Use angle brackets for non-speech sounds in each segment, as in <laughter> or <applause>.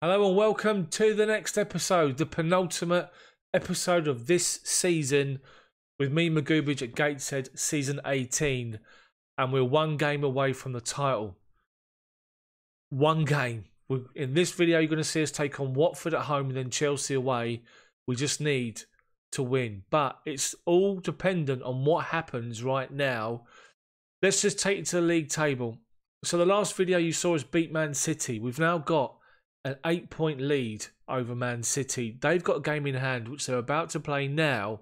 Hello and welcome to the next episode, the penultimate episode of this season with me, McGoobage at Gateshead, season 18. And we're one game away from the title. One game. In this video, you're going to see us take on Watford at home and then Chelsea away. We just need to win. But it's all dependent on what happens right now. Let's just take it to the league table. So the last video you saw us beat Man City. We've now got an eight point lead over Man City. They've got a game in hand which they're about to play now.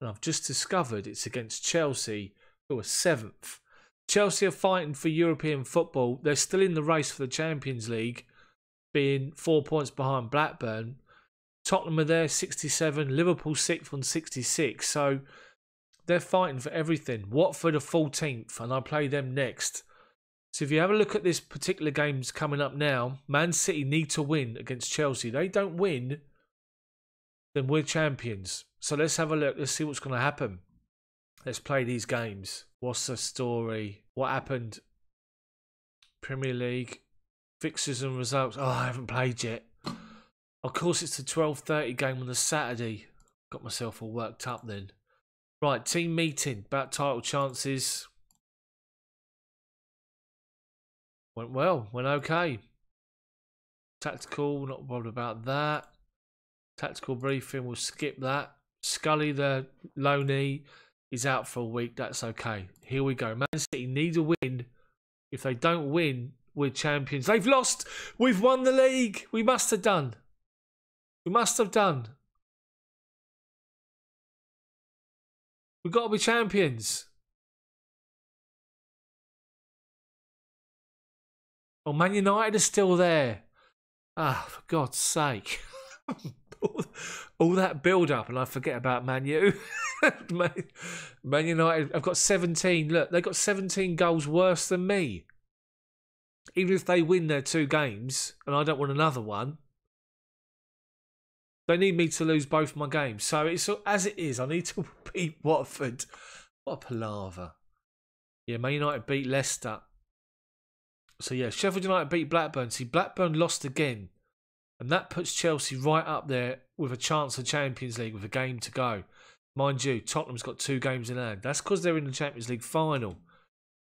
And I've just discovered it's against Chelsea, who are seventh. Chelsea are fighting for European football. They're still in the race for the Champions League, being four points behind Blackburn. Tottenham are there, 67. Liverpool sixth on 66. So they're fighting for everything. Watford are 14th, and I play them next. So if you have a look at this particular games coming up now, Man City need to win against Chelsea. They don't win, then we're champions. So let's have a look. Let's see what's going to happen. Let's play these games. What's the story? What happened? Premier League fixtures and results. Oh, I haven't played yet. Of course, it's the 12:30 game on the Saturday. Got myself all worked up then. Right, team meeting about title chances. Went well, went okay. Tactical, not bothered about that. Tactical briefing, we'll skip that. Scully, the loanee, is out for a week. That's okay. Here we go. Man City need a win. If they don't win, we're champions. They've lost. We've won the league. We must have done. We must have done. We've got to be champions. Oh, Man United are still there. Ah, for God's sake. <laughs> all, that build up and I forget about Man U. <laughs> Man, United, I've got 17. Look, they've got 17 goals worse than me. Even if they win their two games and I don't want another one, they need me to lose both my games. So it's as it is. I need to <laughs> beat Watford. What a palaver. Yeah, Man United beat Leicester. So yeah, Sheffield United beat Blackburn. See, Blackburn lost again. And that puts Chelsea right up there with a chance of Champions League with a game to go. Mind you, Tottenham's got two games in hand. That's because they're in the Champions League final.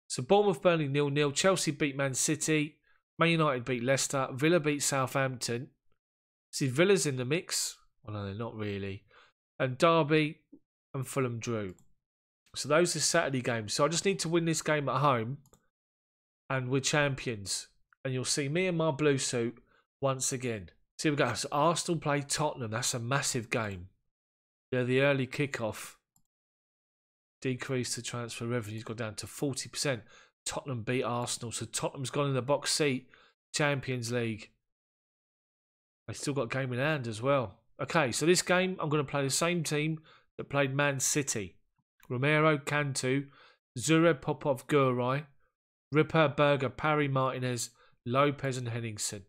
So Bournemouth, Burnley nil nil. Chelsea beat Man City. Man United beat Leicester. Villa beat Southampton. See, Villa's in the mix. Well, no, they're not really. And Derby and Fulham drew. So those are Saturday games. So I just need to win this game at home. And we're champions. And you'll see me in my blue suit once again. See, we go. So Arsenal play Tottenham. That's a massive game. Yeah, the early kickoff decreased the transfer revenues got down to 40%. Tottenham beat Arsenal. So Tottenham's gone in the box seat. Champions League. They still got game in hand as well. Okay, so this game, I'm going to play the same team that played Man City. Romero, Cantu, Zureb, Popov, Gurai, Ripper, Berger, Parry, Martinez, Lopez and Henningsen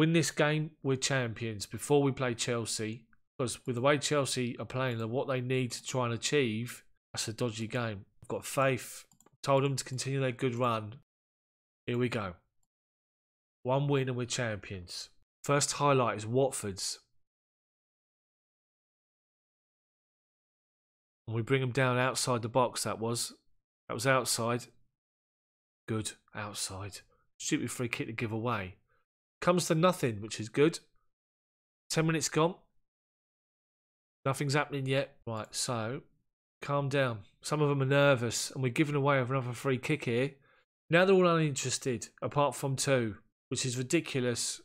win this game, we're champions. Before we play Chelsea, because with the way Chelsea are playing and what they need to try and achieve, that's a dodgy game. I've got faith. Told them to continue their good run. Here we go. One win and we're champions. First highlight is Watford's. And we bring them down outside the box, that was. That was outside. Good. Outside. Stupid free kick to give away. Comes to nothing, which is good. 10 minutes gone. Nothing's happening yet. Right, so calm down. Some of them are nervous, and we're giving away another free kick here. Now they're all uninterested, apart from two, which is ridiculous.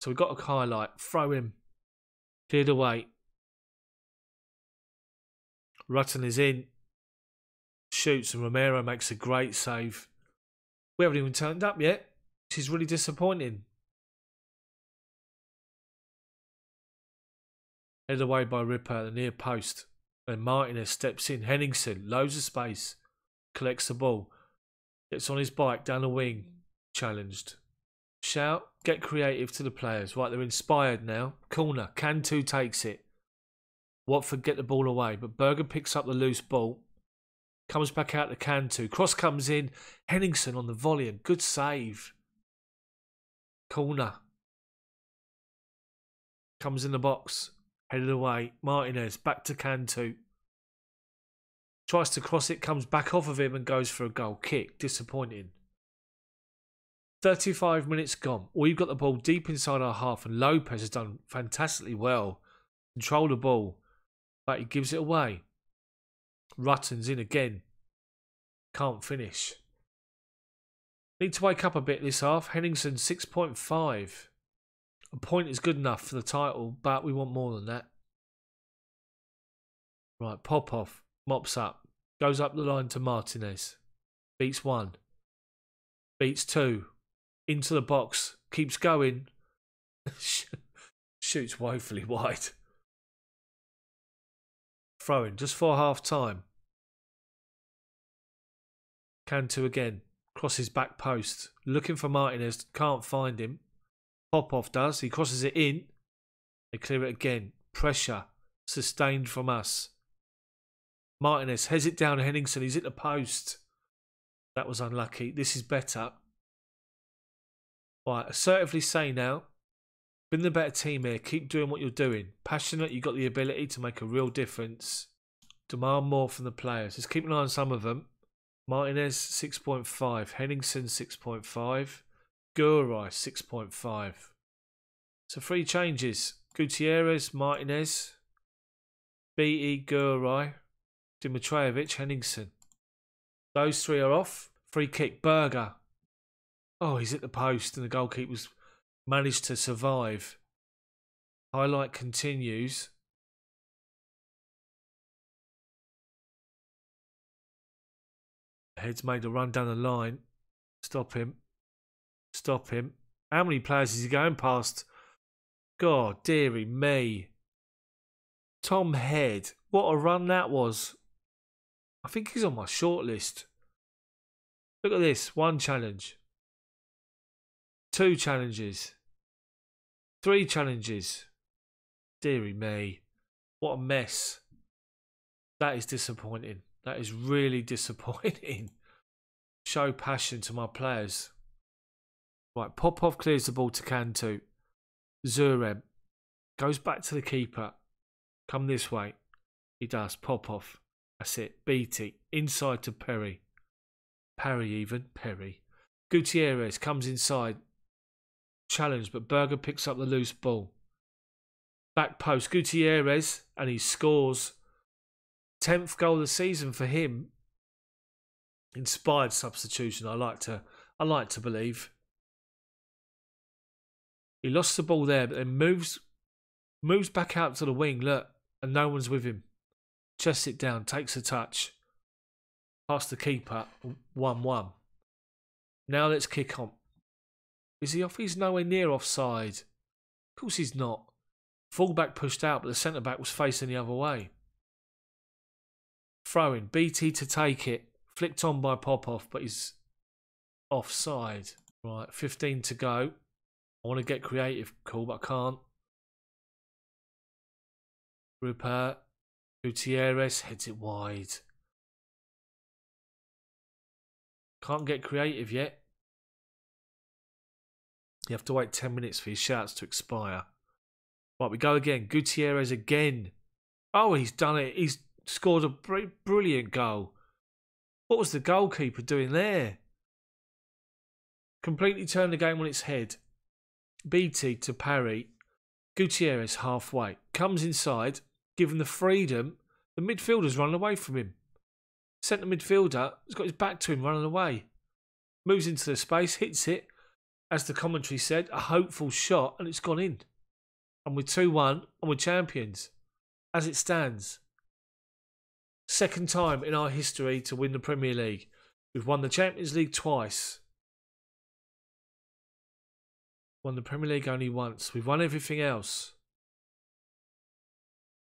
So we've got a highlight. Throw him. Cleared away. Rutten is in. Shoots, and Romero makes a great save. We haven't even turned up yet. Which is really disappointing. Headed away by Ripper at the near post. Then Martinez steps in. Henningsen, loads of space. Collects the ball. Gets on his bike down the wing. Challenged. Shout, get creative to the players. Right, they're inspired now. Corner. Cantu takes it. Watford get the ball away, but Berger picks up the loose ball. Comes back out to Cantu. Cross comes in. Henningsen on the volley. A good save. Corner. Comes in the box. Headed away. Martinez back to Cantu. Tries to cross it, comes back off of him and goes for a goal kick. Disappointing. 35 minutes gone. We've got the ball deep inside our half, and Lopez has done fantastically well. Control the ball, but he gives it away. Rutten's in again. Can't finish. Need to wake up a bit this half. Henningsen 6.5. A point is good enough for the title, but we want more than that. Right, Popov mops up. Goes up the line to Martinez. Beats one. Beats two into the box, keeps going, <laughs> shoots woefully wide. Just for half time. Cantu again, crosses back post, looking for Martinez, can't find him. Popov does, he crosses it in. They clear it again. Pressure sustained from us. Martinez heads it down Henningsen, he's at the post. That was unlucky. This is better. Right, assertively say now, been the better team here. Keep doing what you're doing. Passionate, you've got the ability to make a real difference. Demand more from the players. Just keep an eye on some of them. Martinez, 6.5. Henningsen, 6.5. Gurai, 6.5. So three changes. Gutierrez, Martinez, B.E. Gurai, Dimitrijevic, Henningsen. Those three are off. Free kick, Berger, Oh, he's at the post and the goalkeeper's managed to survive. Highlight continues. Head's made a run down the line. Stop him. Stop him. How many players is he going past? God, dearie me. Tom Head. What a run that was. I think he's on my shortlist. Look at this. One challenge. Two challenges. Three challenges. Deary me. What a mess. That is disappointing. That is really <laughs> disappointing. Show passion to my players. Right, Popov clears the ball to Cantu. Zureb goes back to the keeper. Come this way. He does. Popov. That's it. Beatty. Inside to Perry. Perry even. Perry. Gutierrez comes inside challenge, but Berger picks up the loose ball. Back post, Gutierrez, and he scores. 10th goal of the season for him. Inspired substitution, I like to I like to believe. He lost the ball there, but then moves moves back out to the wing, look, and no one's with him. Chests it down, takes a touch. Past the keeper, 1 1. Now let's kick on. Is he off? He's nowhere near offside. Of course he's not. Fullback pushed out, but the centre back was facing the other way. Throwing. BT to take it. Flicked on by Popov, but he's offside. Right, 15 to go. I want to get creative, cool, but I can't. Rupert. Gutierrez heads it wide. Can't get creative yet. You have to wait 10 minutes for your shouts to expire. Right, we go again. Gutierrez again. Oh, he's done it. He's scored a br- brilliant goal. What was the goalkeeper doing there? Completely turned the game on its head. BT to parry. Gutierrez halfway. Comes inside, given the freedom. The midfielder's running away from him. Centre midfielder has got his back to him running away. Moves into the space, hits it, as the commentary said, a hopeful shot, and it's gone in. And we're 2 1, and we're champions, as it stands. Second time in our history to win the Premier League. We've won the Champions League twice. Won the Premier League only once. We've won everything else.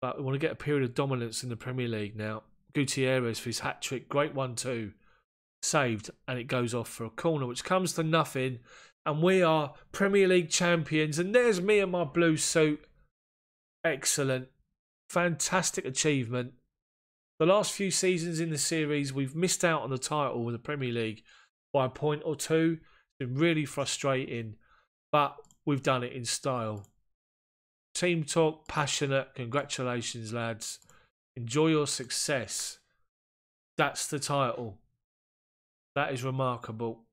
But we want to get a period of dominance in the Premier League now. Gutierrez for his hat trick. Great one, too. Saved, and it goes off for a corner, which comes to nothing and we are Premier League champions. And there's me in my blue suit. Excellent. Fantastic achievement. The last few seasons in the series, we've missed out on the title with the Premier League by a point or two. It's been really frustrating. but we've done it in style. Team talk, passionate. Congratulations, lads. Enjoy your success. That's the title. That is remarkable.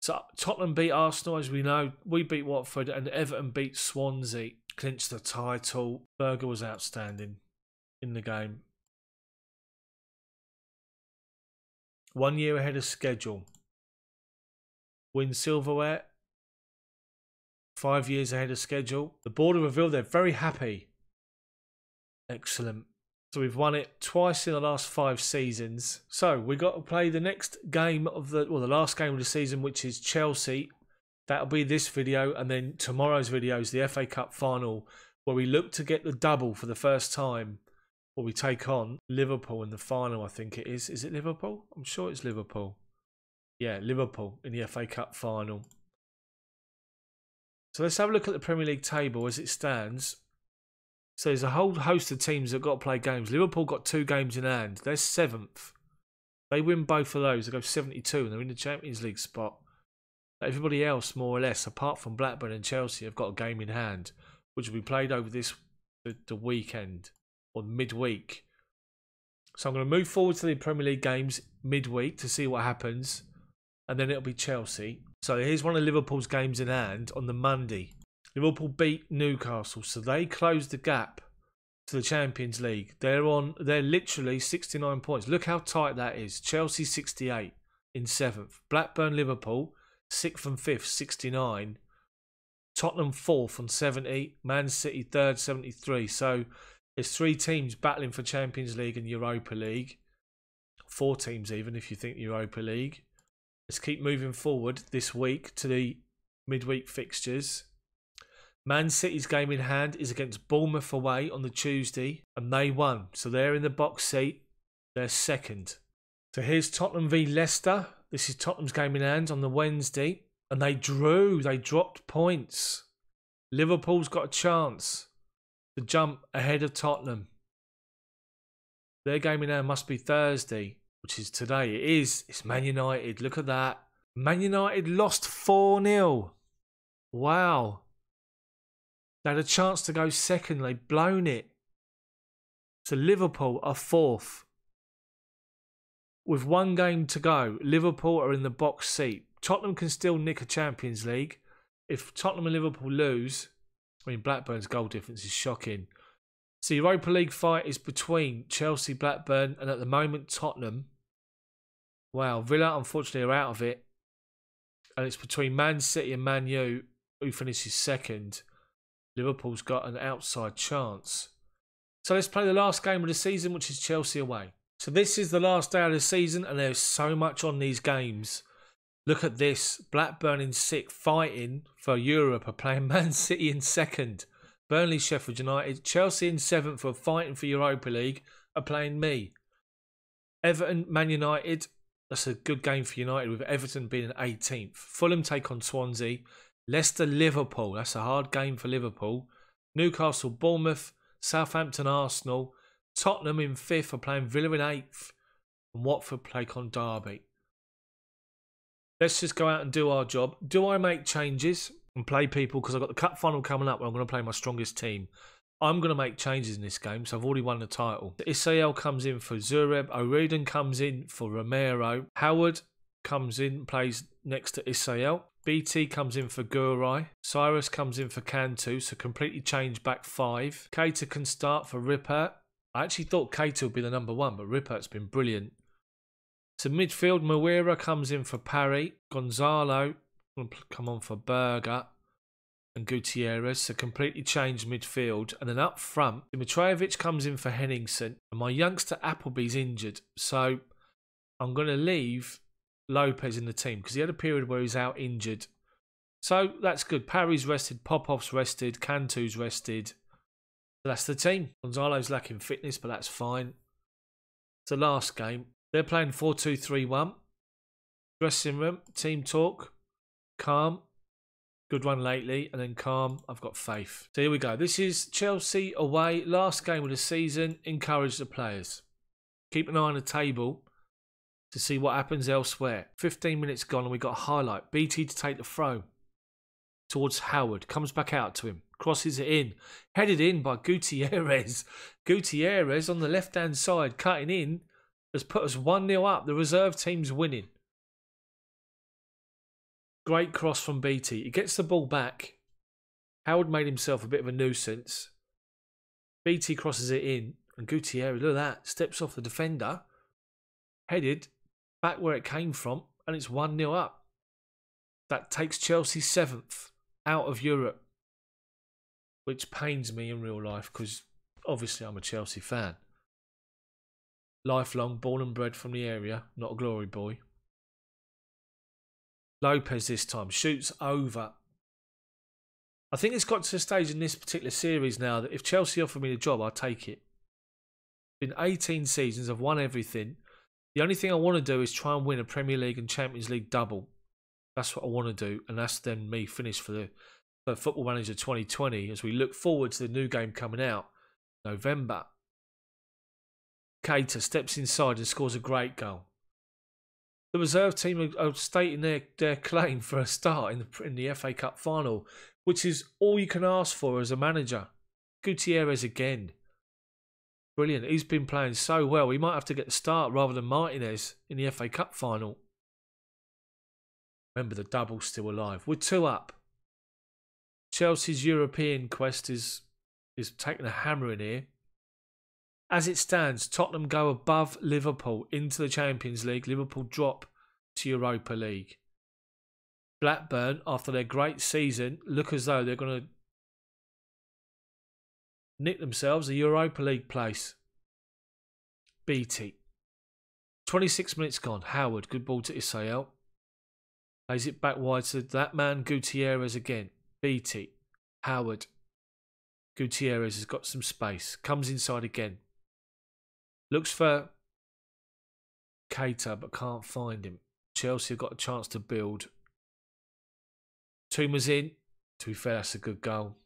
So Tottenham beat Arsenal, as we know. We beat Watford, and Everton beat Swansea. Clinched the title. Berger was outstanding in the game. One year ahead of schedule. Win silverware. Five years ahead of schedule. The board have revealed they're very happy. Excellent. So we've won it twice in the last five seasons. So we've got to play the next game of the well, the last game of the season, which is Chelsea. That'll be this video, and then tomorrow's video is the FA Cup final, where we look to get the double for the first time. Where we take on Liverpool in the final, I think it is. Is it Liverpool? I'm sure it's Liverpool. Yeah, Liverpool in the FA Cup final. So let's have a look at the Premier League table as it stands. So there's a whole host of teams that got to play games. Liverpool got two games in hand. They're seventh. They win both of those. They go 72 and they're in the Champions League spot. Everybody else, more or less, apart from Blackburn and Chelsea, have got a game in hand, which will be played over this the, the weekend or midweek. So I'm going to move forward to the Premier League games midweek to see what happens, and then it'll be Chelsea. So here's one of Liverpool's games in hand on the Monday. Liverpool beat Newcastle, so they closed the gap to the Champions League. They're on. They're literally 69 points. Look how tight that is. Chelsea 68 in seventh. Blackburn, Liverpool sixth and fifth, 69. Tottenham fourth on 70. Man City third, 73. So there's three teams battling for Champions League and Europa League. Four teams even if you think Europa League. Let's keep moving forward this week to the midweek fixtures. Man City's game in hand is against Bournemouth away on the Tuesday, and they won. So they're in the box seat. They're second. So here's Tottenham v Leicester. This is Tottenham's game in hand on the Wednesday, and they drew. They dropped points. Liverpool's got a chance to jump ahead of Tottenham. Their game in hand must be Thursday, which is today. It is. It's Man United. Look at that. Man United lost 4 0. Wow. They had a chance to go second. They've blown it. So Liverpool are fourth. With one game to go, Liverpool are in the box seat. Tottenham can still nick a Champions League. If Tottenham and Liverpool lose, I mean, Blackburn's goal difference is shocking. So Europa League fight is between Chelsea, Blackburn, and at the moment Tottenham. Wow, Villa unfortunately are out of it. And it's between Man City and Man U, who finishes second. Liverpool's got an outside chance. So let's play the last game of the season, which is Chelsea away. So this is the last day of the season, and there's so much on these games. Look at this. Blackburn in sixth, fighting for Europe, are playing <laughs> Man City in second. Burnley, Sheffield United, Chelsea in seventh are fighting for Europa League, are playing me. Everton, Man United, that's a good game for United with Everton being 18th. Fulham take on Swansea. Leicester, Liverpool. That's a hard game for Liverpool. Newcastle, Bournemouth, Southampton, Arsenal. Tottenham in fifth are playing Villa in eighth. And Watford play on Derby. Let's just go out and do our job. Do I make changes and play people? Because I've got the cup final coming up and I'm going to play my strongest team. I'm going to make changes in this game, so I've already won the title. Isael comes in for Zureb. O'Riordan comes in for Romero. Howard comes in, plays next to Isael. BT comes in for Gurai. Cyrus comes in for Cantu, so completely changed back five. Keita can start for Rippert. I actually thought Keita would be the number one, but Rippert's been brilliant. So midfield, Mawira comes in for Parry. Gonzalo mm, come on for Berger and Gutierrez. So completely changed midfield. And then up front, Dimitrijevic comes in for Henningsen. And my youngster Appleby's injured. So I'm going to leave Lopez in the team because he had a period where he's out injured. So that's good. Parry's rested, Popov's rested, Cantu's rested. That's the team. Gonzalo's lacking fitness, but that's fine. It's the last game. They're playing 4 2 3 1. Dressing room, team talk, calm. Good one lately, and then calm. I've got faith. So here we go. This is Chelsea away. Last game of the season. Encourage the players. Keep an eye on the table to see what happens elsewhere. 15 minutes gone and we got a highlight. BT to take the throw. towards Howard. Comes back out to him. Crosses it in. Headed in by Gutierrez. <laughs> Gutierrez on the left hand side, cutting in, has put us 1 0 up. The reserve team's winning. Great cross from BT. He gets the ball back. Howard made himself a bit of a nuisance. BT crosses it in, and Gutierrez, look at that, steps off the defender, headed back where it came from, and it's 1 0 up. That takes Chelsea seventh out of Europe, which pains me in real life because obviously I'm a Chelsea fan. Lifelong, born and bred from the area, not a glory boy. Lopez this time shoots over. I think it's got to the stage in this particular series now that if Chelsea offer me the job, I'll take it. In 18 seasons, I've won everything. The only thing I want to do is try and win a Premier League and Champions League double. That's what I want to do, and that's then me finished for the for Football Manager 2020 as we look forward to the new game coming out November. Keita steps inside and scores a great goal the reserve team are, stating their, their claim for a start in the in the FA Cup final, which is all you can ask for as a manager. Gutierrez again. Brilliant. He's been playing so well. He might have to get the start rather than Martinez in the FA Cup final. Remember, the double's still alive. We're two up. Chelsea's European quest is is taking a hammer in here. As it stands, Tottenham go above Liverpool into the Champions League. Liverpool drop to Europa League. Blackburn, after their great season, look as though they're going to nick themselves a Europa League place. BT. 26 minutes gone. Howard, good ball to Isael. Plays it back wide to that man, Gutierrez again. BT. Howard. Gutierrez has got some space. Comes inside again. Looks for Keita but can't find him. Chelsea have got a chance to build. Tuma's in. To be fair, that's a good goal.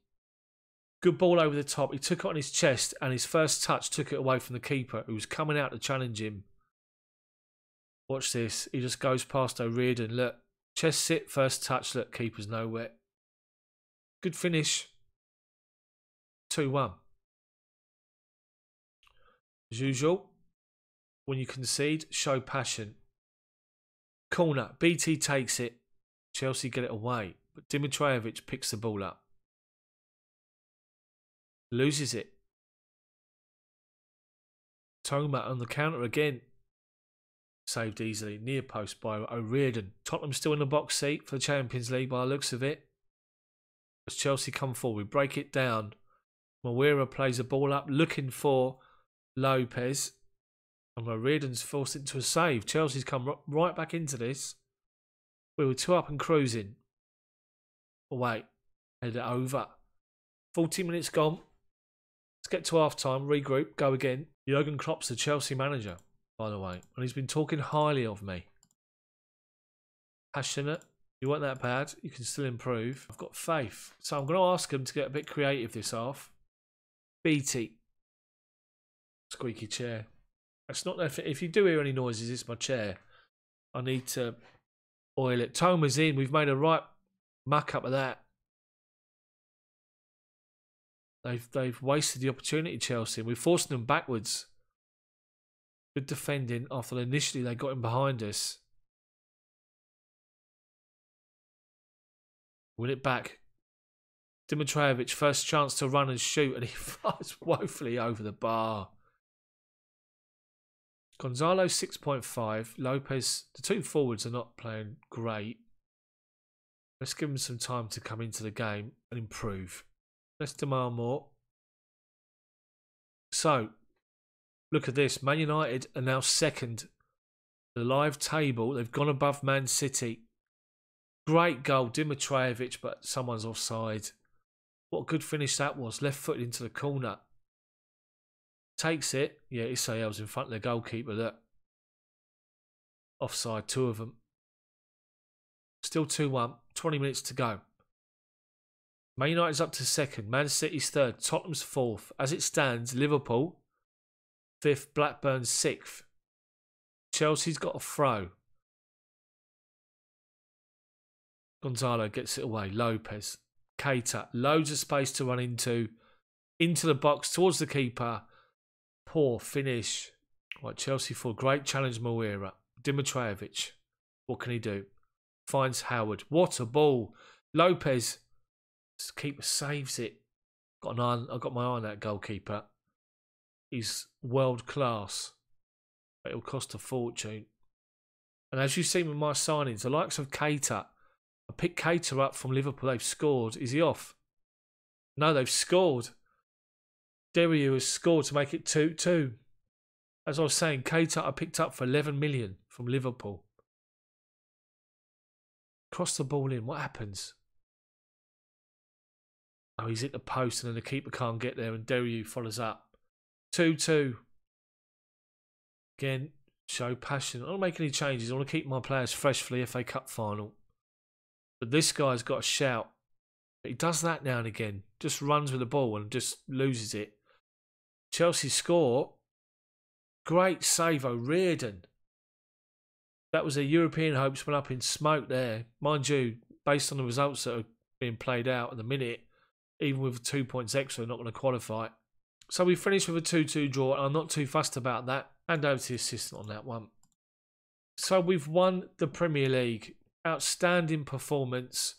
Good ball over the top. He took it on his chest and his first touch took it away from the keeper who was coming out to challenge him. Watch this. He just goes past O'Riordan. Look. Chest sit, first touch. Look, keeper's nowhere. Good finish. 2 1. As usual, when you concede, show passion. Corner, BT takes it. Chelsea get it away, but Dimitrijevic picks the ball up. Loses it. Toma on the counter again. Saved easily. Near post by O'Riordan. Tottenham still in the box seat for the Champions League by the looks of it. As Chelsea come forward, We break it down. Moreira plays the ball up, looking for Lopez. And O'Riordan's forced into a save. Chelsea's come right back into this. We were two up and cruising. Oh, wait. Head it over. 40 minutes gone. Get to half time, regroup, go again. Jurgen Klopp's the Chelsea manager, by the way. And he's been talking highly of me. Passionate. You weren't that bad. You can still improve. I've got faith. So I'm going to ask him to get a bit creative this half. BT squeaky chair. It's not if, if you do hear any noises, it's my chair. I need to oil it. Toma's in. We've made a right muck up of that. They've they've wasted the opportunity, Chelsea. We're forcing them backwards. Good defending after initially they got him behind us. Win it back. Dimitrijevic, first chance to run and shoot, and he <laughs> flies woefully over the bar. Gonzalo 6.5. Lopez, the two forwards are not playing great. Let's give them some time to come into the game and improve. Let's demand more. So, look at this. Man United are now second. The live table, they've gone above Man City. Great goal, Dimitrijevic, but someone's offside. What a good finish that was. Left foot into the corner. Takes it. Yeah, Isael's in front of the goalkeeper. That offside, two of them. Still 2 1. 20 minutes to go. Man United's up to second. Man City's third. Tottenham's fourth. As it stands, Liverpool fifth. Blackburn sixth. Chelsea's got a throw. Gonzalo gets it away. Lopez. Keita. Loads of space to run into. Into the box towards the keeper. Poor finish. Right, Chelsea for great challenge Moira. Dimitrijevic. What can he do? Finds Howard. What a ball. Lopez. Keeper saves it. Got an eye, I got my eye on that goalkeeper. He's world class. It'll cost a fortune. And as you've seen with my signings, the likes of Keita, I picked Keita up from Liverpool. They've scored. Is he off? No, they've scored. Deriu has scored to make it 2 2. As I was saying, Keita I picked up for 11 million from Liverpool. Cross the ball in. What happens? Oh, he's hit the post and then the keeper can't get there and Deriu follows up. 2 2. Again, show passion. I don't make any changes. I want to keep my players fresh for the FA Cup final. But this guy's got a shout. He does that now and again. Just runs with the ball and just loses it. Chelsea score. Great save, O'Riordan. That was their European hopes went up in smoke there. Mind you, based on the results that are being played out at the minute, even with two points extra, not going to qualify. So we finished with a 2 2 draw, and I'm not too fussed about that. And over to the assistant on that one. So we've won the Premier League. Outstanding performance.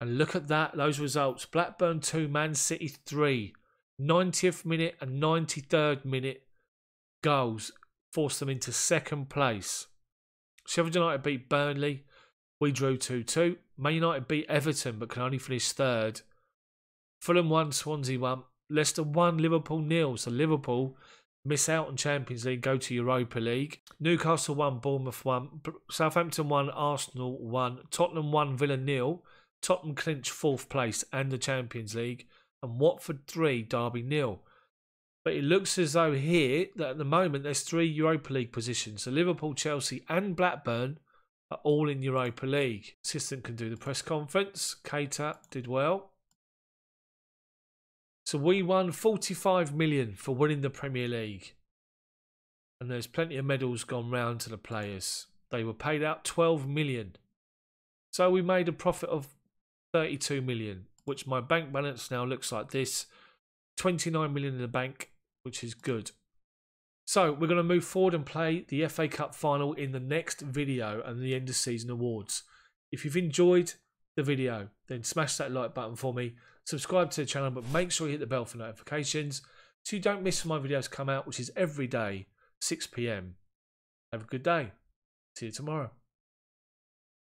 And look at that, those results. Blackburn 2, Man City 3. 90th minute and 93rd minute goals forced them into second place. Sheffield United beat Burnley. We drew 2 2. Man United beat Everton but can only finish third. Fulham 1, Swansea 1. Leicester 1, Liverpool nil. So Liverpool miss out on Champions League, go to Europa League. Newcastle 1, Bournemouth 1. Southampton 1, Arsenal 1. Tottenham 1, Villa nil. Tottenham clinch fourth place and the Champions League. And Watford 3, Derby nil. But it looks as though here that at the moment there's three Europa League positions. So Liverpool, Chelsea, and Blackburn are all in Europa League. Assistant can do the press conference. Keita did well. So we won 45 million for winning the Premier League. And there's plenty of medals gone round to the players. They were paid out 12 million. So we made a profit of 32 million, which my bank balance now looks like this. 29 million in the bank, which is good. So we're going to move forward and play the FA Cup final in the next video and the end of season awards. If you've enjoyed the video, then smash that like button for me. Subscribe to the channel, but make sure you hit the bell for notifications so you don't miss my videos come out, which is every day, 6 p.m. Have a good day. See you tomorrow.